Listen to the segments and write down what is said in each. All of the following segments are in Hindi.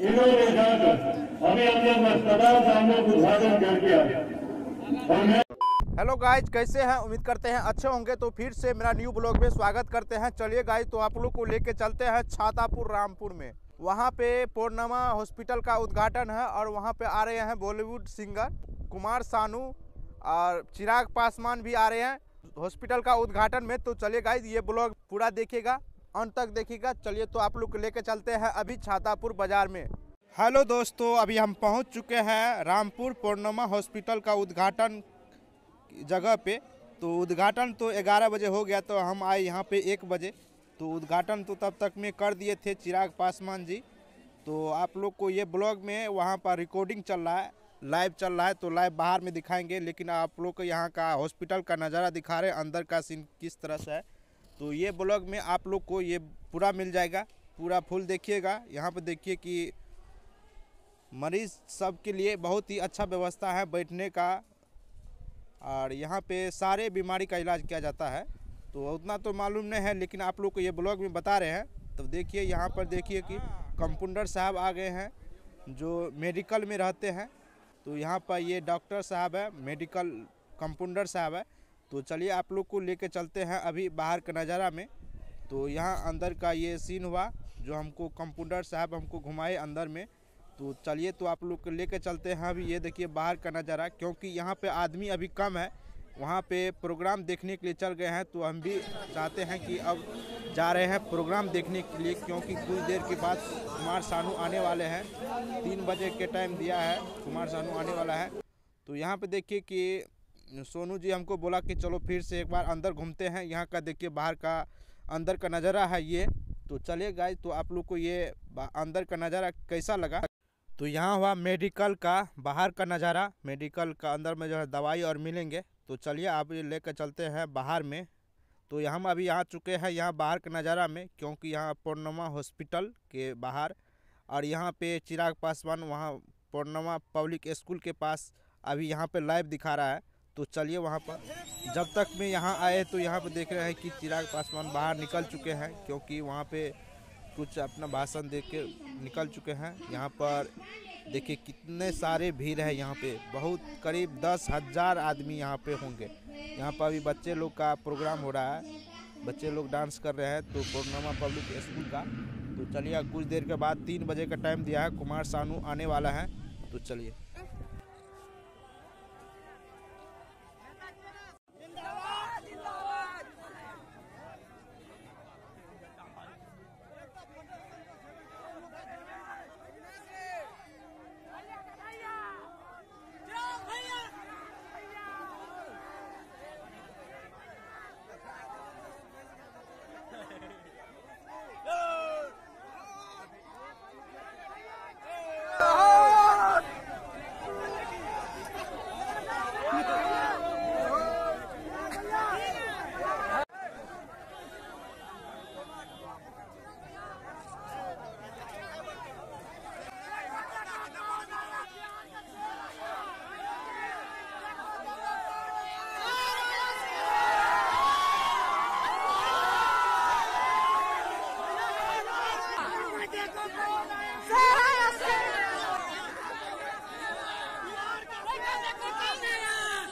इन्होंने जाकर अभी हमने अस्पताल का हम लोग उद्घाटन करके आए और मैं हेलो गाइज़ कैसे हैं? उम्मीद करते हैं अच्छे होंगे। तो फिर से मेरा न्यू ब्लॉग में स्वागत करते हैं। चलिए गाइज़ तो आप लोग को लेके चलते हैं छातापुर, रामपुर में। वहाँ पे पूर्णिमा हॉस्पिटल का उद्घाटन है और वहाँ पे आ रहे हैं बॉलीवुड सिंगर कुमार सानू और चिराग पासवान भी आ रहे हैं हॉस्पिटल का उद्घाटन में। तो चलिए गाइज़ ये ब्लॉग पूरा देखिएगा, अंत तक देखिएगा। चलिए तो आप लोग को लेके चलते हैं अभी छातापुर बाज़ार में। हेलो दोस्तों, अभी हम पहुँच चुके हैं रामपुर पूर्णिमा हॉस्पिटल का उद्घाटन जगह पे तो उद्घाटन तो 11 बजे हो गया तो हम आए यहाँ पे एक बजे। तो उद्घाटन तो तब तक में कर दिए थे चिराग पासवान जी। तो आप लोग को ये ब्लॉग में वहाँ पर रिकॉर्डिंग चल रहा है लाइव चल रहा है तो लाइव बाहर में दिखाएँगे, लेकिन आप लोग को यहाँ का हॉस्पिटल का नज़ारा दिखा रहे हैं, अंदर का सीन किस तरह से है। तो ये ब्लॉग में आप लोग को ये पूरा मिल जाएगा, पूरा फुल देखिएगा, यहाँ पर देखिए कि मरीज़ सब के लिए बहुत ही अच्छा व्यवस्था है, बैठने का और यहाँ पे सारे बीमारी का इलाज किया जाता है। तो उतना तो मालूम नहीं है, लेकिन आप लोग को ये ब्लॉग में बता रहे हैं। तो देखिए, यहाँ पर देखिए कि कंपाउंडर साहब आ गए हैं, जो मेडिकल में रहते हैं। तो यहाँ पर ये डॉक्टर साहब है, मेडिकल कंपाउंडर साहब है। तो चलिए, आप लोग को लेके चलते हैं अभी बाहर का नज़ारा में। तो यहाँ अंदर का ये सीन हुआ, जो हमको कंपाउंडर साहब हमको घुमाए अंदर में। तो चलिए तो आप लोग को लेके चलते हैं अभी। ये देखिए, बाहर का नज़ारा, क्योंकि यहाँ पे आदमी अभी कम है। वहाँ पे प्रोग्राम देखने के लिए चल गए हैं तो हम भी चाहते हैं कि अब जा रहे हैं प्रोग्राम देखने के लिए, क्योंकि कुछ देर के बाद कुमार सानू आने वाले हैं। तीन बजे के टाइम दिया है, कुमार सानू आने वाला है। तो यहाँ पे देखिए कि सोनू जी हमको बोला कि चलो फिर से एक बार अंदर घूमते हैं। यहाँ का देखिए, बाहर का, अंदर का नज़ारा है ये। तो चलिए गाय तो आप लोग को ये अंदर का नज़ारा कैसा लगा? तो यहाँ हुआ मेडिकल का, बाहर का नज़ारा। मेडिकल का अंदर में जो है दवाई और मिलेंगे। तो चलिए आप ये लेकर चलते हैं बाहर में। तो हम अभी आ चुके हैं यहाँ बाहर के नज़ारा में, क्योंकि यहाँ पूर्णिमा हॉस्पिटल के बाहर। और यहाँ पे चिराग पासवान, वहाँ पूर्णिमा पब्लिक स्कूल के पास अभी यहाँ पे लाइव दिखा रहा है। तो चलिए वहाँ पर, जब तक मैं यहाँ आए तो यहाँ पर देख रहे हैं कि चिराग पासवान बाहर निकल चुके हैं, क्योंकि वहाँ पे कुछ अपना भाषण दे के निकल चुके हैं। यहाँ पर देखिए कितने सारे भीड़ है यहाँ पे। बहुत करीब दस हज़ार आदमी यहाँ पे होंगे। यहाँ पर अभी बच्चे लोग का प्रोग्राम हो रहा है। बच्चे लोग डांस कर रहे हैं तो पूर्णमा पब्लिक स्कूल का। तो चलिए कुछ देर के बाद तीन बजे का टाइम दिया है। कुमार सानू आने वाला है। तो चलिए।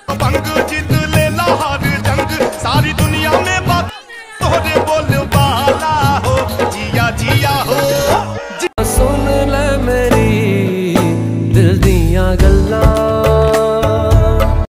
अपंग जीत ले ला हर जंग। सारी दुनिया में बात तोरे बोले।